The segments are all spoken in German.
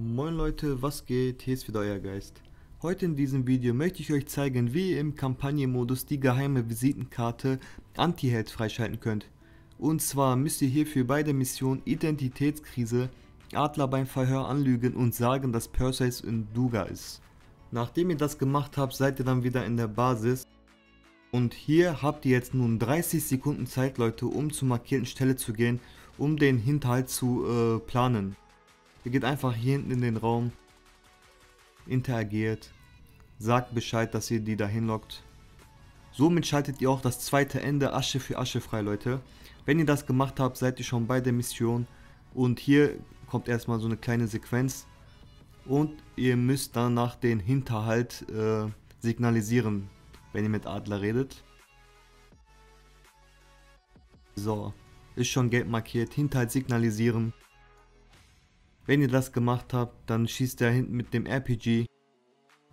Moin Leute, was geht? Hier ist wieder euer Geist. Heute in diesem Video möchte ich euch zeigen, wie ihr im Kampagnenmodus die geheime Visitenkarte Anti-Held freischalten könnt. Und zwar müsst ihr hierfür bei der Mission Identitätskrise Adler beim Verhör anlügen und sagen, dass Perseus in Duga ist. Nachdem ihr das gemacht habt, seid ihr dann wieder in der Basis. Und hier habt ihr jetzt nun 30 Sekunden Zeit, Leute, um zur markierten Stelle zu gehen, um den Hinterhalt zu äh, planen. Ihr geht einfach hier hinten in den Raum, interagiert, sagt Bescheid, dass ihr die dahin lockt. Somit schaltet ihr auch das zweite Ende Asche für Asche frei, Leute. Wenn ihr das gemacht habt, seid ihr schon bei der Mission. Und hier kommt erstmal so eine kleine Sequenz. Und ihr müsst danach den Hinterhalt äh, signalisieren, wenn ihr mit Adler redet. So, ist schon gelb markiert, Hinterhalt signalisieren. Wenn ihr das gemacht habt, dann schießt er hinten mit dem RPG.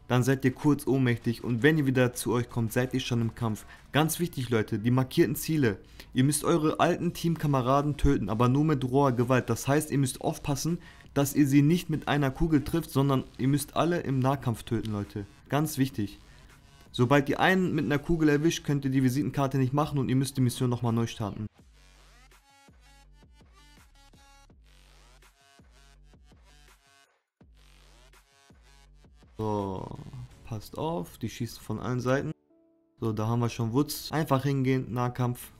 Dann seid ihr kurz ohnmächtig und wenn ihr wieder zu euch kommt, seid ihr schon im Kampf. Ganz wichtig Leute, die markierten Ziele. Ihr müsst eure alten Teamkameraden töten, aber nur mit roher Gewalt. Das heißt, ihr müsst aufpassen, dass ihr sie nicht mit einer Kugel trifft, sondern ihr müsst alle im Nahkampf töten, Leute. Ganz wichtig. Sobald ihr einen mit einer Kugel erwischt, könnt ihr die Visitenkarte nicht machen und ihr müsst die Mission nochmal neu starten. So, passt auf, die schießt von allen Seiten. So, da haben wir schon Wutz. Einfach hingehen, Nahkampf.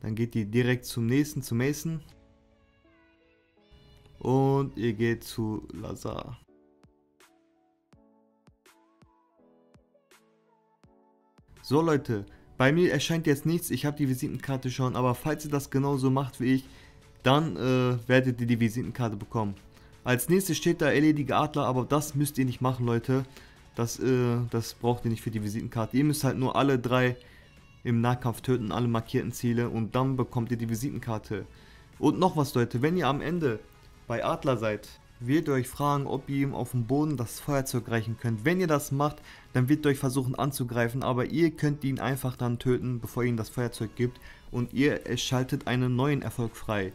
Dann geht die direkt zum nächsten, zu Mason. Und ihr geht zu Lazar. So Leute, bei mir erscheint jetzt nichts, ich habe die Visitenkarte schon, aber falls ihr das genauso macht wie ich, dann äh, werdet ihr die Visitenkarte bekommen. Als nächstes steht da erledige Adler, aber das müsst ihr nicht machen, Leute. Das, äh, das braucht ihr nicht für die Visitenkarte. Ihr müsst halt nur alle drei im Nahkampf töten, alle markierten Ziele und dann bekommt ihr die Visitenkarte. Und noch was, Leute, wenn ihr am Ende bei Adler seid, wird ihr euch fragen, ob ihr ihm auf dem Boden das Feuerzeug reichen könnt. Wenn ihr das macht, dann wird ihr euch versuchen anzugreifen, aber ihr könnt ihn einfach dann töten, bevor ihr ihm das Feuerzeug gibt und ihr schaltet einen neuen Erfolg frei.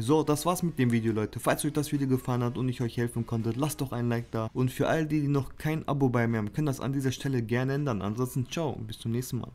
So, das war's mit dem Video, Leute. Falls euch das Video gefallen hat und ich euch helfen konnte, lasst doch ein Like da. Und für all die, die noch kein Abo bei mir haben, können das an dieser Stelle gerne ändern. Ansonsten, ciao und bis zum nächsten Mal.